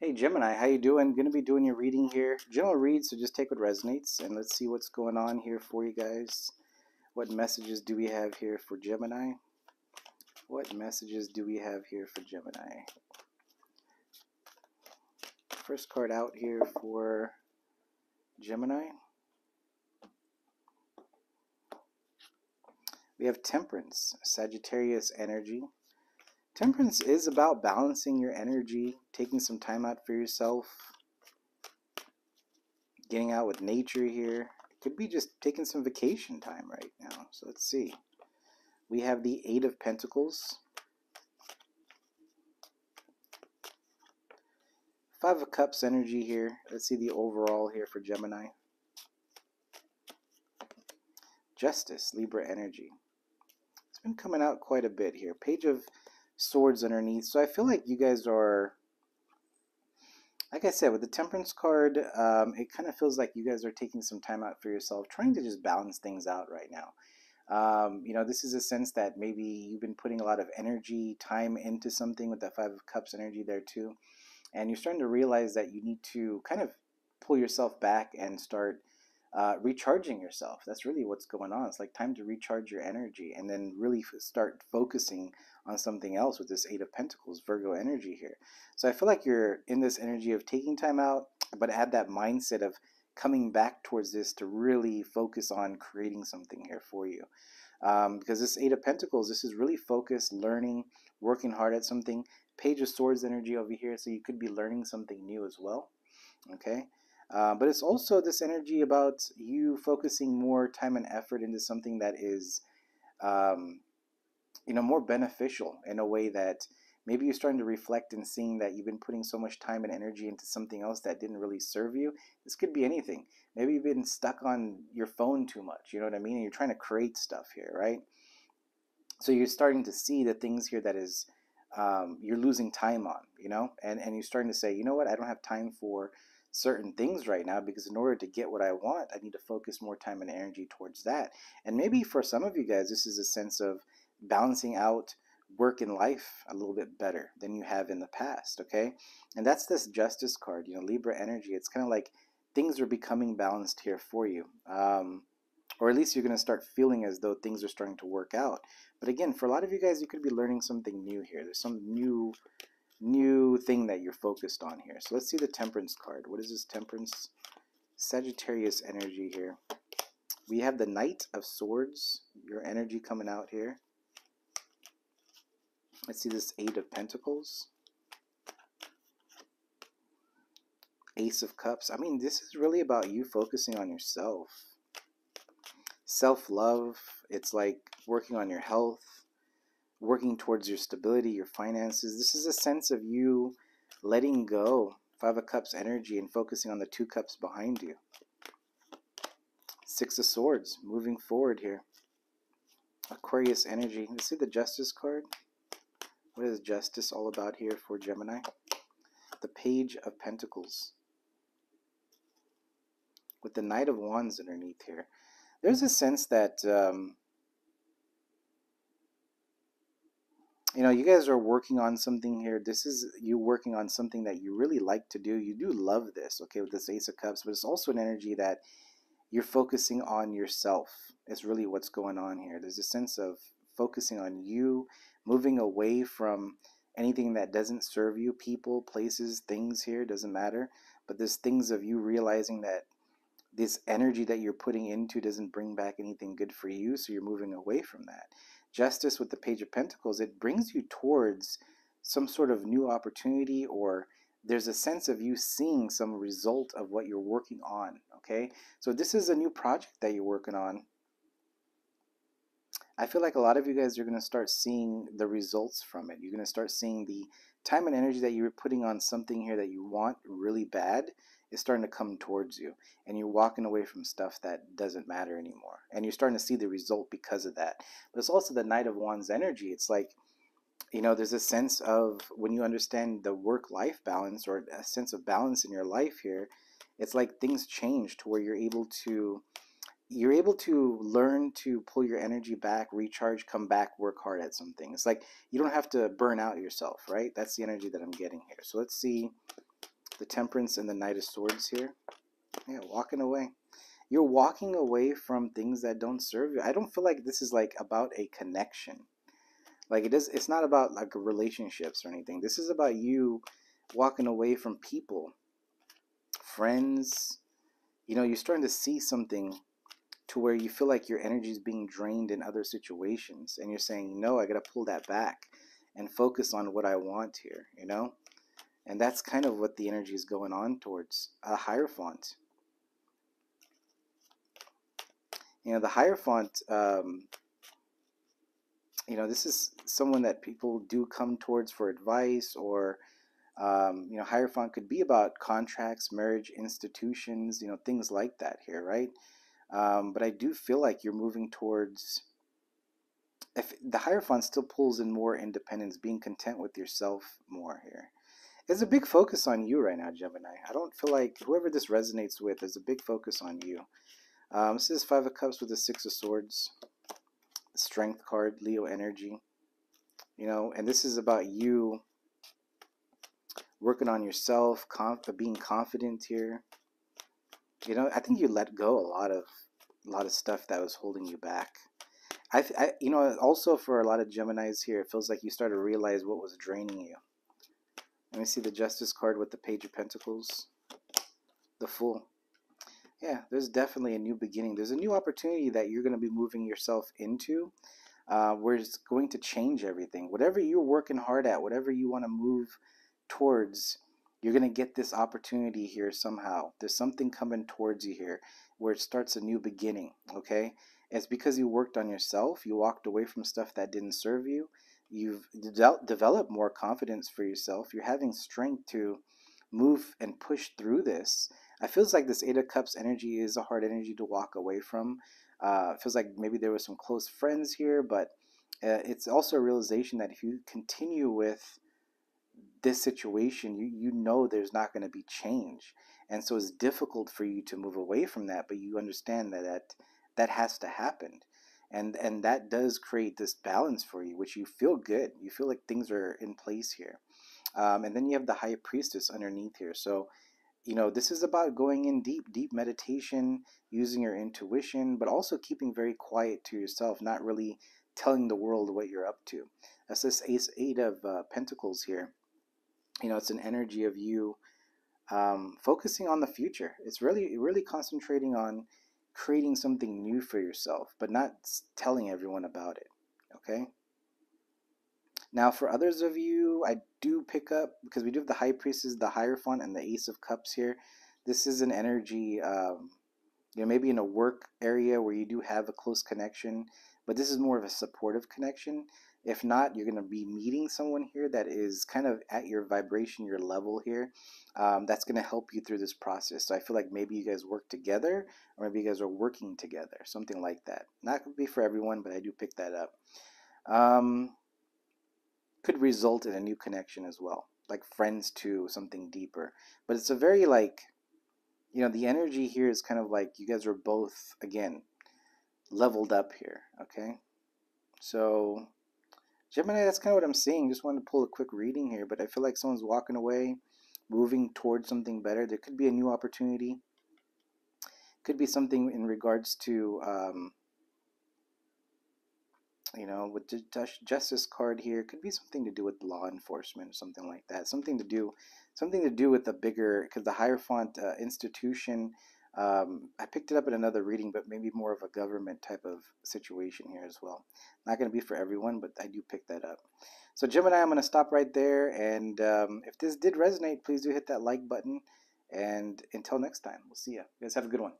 Hey Gemini, how you doing? To be doing your reading here. General read, so just take what resonates, and let's see what's going on here for you guys. What messages do we have here for Gemini? What messages do we have here for Gemini? First card out here for Gemini. We have Temperance, Sagittarius energy. Temperance is about balancing your energy, taking some time out for yourself, getting out with nature here. It could be just taking some vacation time right now. So let's see. We have the Eight of Pentacles. Five of Cups energy here. Let's see the overall here for Gemini. Justice, Libra energy. It's been coming out quite a bit here. Page of swords underneath. So I feel like you guys are, like I said, with the temperance card, um, it kind of feels like you guys are taking some time out for yourself, trying to just balance things out right now. Um, you know, this is a sense that maybe you've been putting a lot of energy, time into something with that Five of Cups energy there too. And you're starting to realize that you need to kind of pull yourself back and start uh, recharging yourself. That's really what's going on. It's like time to recharge your energy and then really start focusing on something else with this Eight of Pentacles, Virgo energy here. So I feel like you're in this energy of taking time out, but add that mindset of coming back towards this to really focus on creating something here for you. Um, because this Eight of Pentacles, this is really focused, learning, working hard at something. Page of Swords energy over here, so you could be learning something new as well. Okay. Uh, but it's also this energy about you focusing more time and effort into something that is, um, you know, more beneficial in a way that maybe you're starting to reflect and seeing that you've been putting so much time and energy into something else that didn't really serve you. This could be anything. Maybe you've been stuck on your phone too much. You know what I mean? And you're trying to create stuff here, right? So you're starting to see the things here that is um, you're losing time on, you know, and and you're starting to say, you know what, I don't have time for certain things right now because in order to get what I want, I need to focus more time and energy towards that. And maybe for some of you guys, this is a sense of balancing out work and life a little bit better than you have in the past, okay? And that's this justice card, you know, Libra energy. It's kind of like things are becoming balanced here for you. Um, or at least you're going to start feeling as though things are starting to work out. But again, for a lot of you guys, you could be learning something new here. There's some new new thing that you're focused on here. So let's see the temperance card. What is this temperance? Sagittarius energy here. We have the Knight of Swords, your energy coming out here. Let's see this Eight of Pentacles. Ace of Cups. I mean, this is really about you focusing on yourself. Self-love. It's like working on your health working towards your stability, your finances. This is a sense of you letting go. Five of Cups energy and focusing on the two cups behind you. Six of Swords, moving forward here. Aquarius energy. Let's see the Justice card. What is Justice all about here for Gemini? The Page of Pentacles. With the Knight of Wands underneath here. There's a sense that um, you know, you guys are working on something here. This is you working on something that you really like to do. You do love this, okay, with this Ace of Cups, but it's also an energy that you're focusing on yourself. Is really what's going on here. There's a sense of focusing on you, moving away from anything that doesn't serve you, people, places, things here, doesn't matter. But there's things of you realizing that this energy that you're putting into doesn't bring back anything good for you, so you're moving away from that justice with the page of pentacles it brings you towards some sort of new opportunity or there's a sense of you seeing some result of what you're working on okay so this is a new project that you're working on I feel like a lot of you guys are going to start seeing the results from it. You're going to start seeing the time and energy that you were putting on something here that you want really bad is starting to come towards you and you're walking away from stuff that doesn't matter anymore and you're starting to see the result because of that. But it's also the Knight of Wands energy. It's like you know there's a sense of when you understand the work life balance or a sense of balance in your life here it's like things change to where you're able to you're able to learn to pull your energy back recharge come back work hard at something. It's like you don't have to burn out yourself right? That's the energy that i'm getting here. So let's see the Temperance and the Knight of Swords here. Yeah, walking away. You're walking away from things that don't serve you. I don't feel like this is like about a connection. Like it is it's not about like relationships or anything. This is about you walking away from people, friends. You know, you're starting to see something to where you feel like your energy is being drained in other situations and you're saying, "No, I got to pull that back and focus on what I want here," you know? And that's kind of what the energy is going on towards a Hierophant. You know, the Hierophant, um, you know, this is someone that people do come towards for advice or, um, you know, Hierophant could be about contracts, marriage, institutions, you know, things like that here, right? Um, but I do feel like you're moving towards if the Hierophant still pulls in more independence, being content with yourself more here. There's a big focus on you right now, Gemini. I don't feel like whoever this resonates with, there's a big focus on you. Um, this is Five of Cups with the Six of Swords. Strength card, Leo energy. You know, and this is about you working on yourself, conf being confident here. You know, I think you let go a lot of a lot of stuff that was holding you back. I, I you know, also for a lot of Geminis here, it feels like you started to realize what was draining you. Let me see the Justice card with the Page of Pentacles. The Fool. Yeah, there's definitely a new beginning. There's a new opportunity that you're going to be moving yourself into uh, where it's going to change everything. Whatever you're working hard at, whatever you want to move towards, you're going to get this opportunity here somehow. There's something coming towards you here where it starts a new beginning, okay? It's because you worked on yourself. You walked away from stuff that didn't serve you you've de- developed more confidence for yourself. You're having strength to move and push through this. I feels like this Eight of Cups energy is a hard energy to walk away from. Uh, feels like maybe there were some close friends here, but uh, it's also a realization that if you continue with this situation, you you know there's not going to be change, and so it's difficult for you to move away from that. But you understand that that, that has to happen and and that does create this balance for you which you feel good you feel like things are in place here um, and then you have the high priestess underneath here so you know this is about going in deep deep meditation using your intuition but also keeping very quiet to yourself not really telling the world what you're up to. That's this ace eight of uh, pentacles here. You know it's an energy of you um, focusing on the future. It's really really concentrating on creating something new for yourself, but not telling everyone about it. Okay? Now, for others of you, I do pick up, because we do have the High Priestess, the Hierophant, and the Ace of Cups here. This is an energy, um, you know, maybe in a work area where you do have a close connection, but this is more of a supportive connection. If not, you're going to be meeting someone here that is kind of at your vibration, your level here. Um, that's going to help you through this process. So I feel like maybe you guys work together, or maybe you guys are working together, something like that. Not be for everyone, but I do pick that up. Um, could result in a new connection as well, like friends to something deeper. But it's a very like, you know, the energy here is kind of like you guys are both again leveled up here. Okay, so Gemini, that's kind of what I'm seeing. Just wanted to pull a quick reading here, but I feel like someone's walking away, moving towards something better. There could be a new opportunity. Could be something in regards to, um, you know, with the justice card here. Could be something to do with law enforcement, or something like that. Something to do, something to do with the bigger, because the Hierophant uh, institution um, I picked it up in another reading, but maybe more of a government type of situation here as well. Not going to be for everyone, but I do pick that up. So Gemini, I'm going to stop right there. And um, if this did resonate, please do hit that like button. And until next time, we'll see you. You guys have a good one.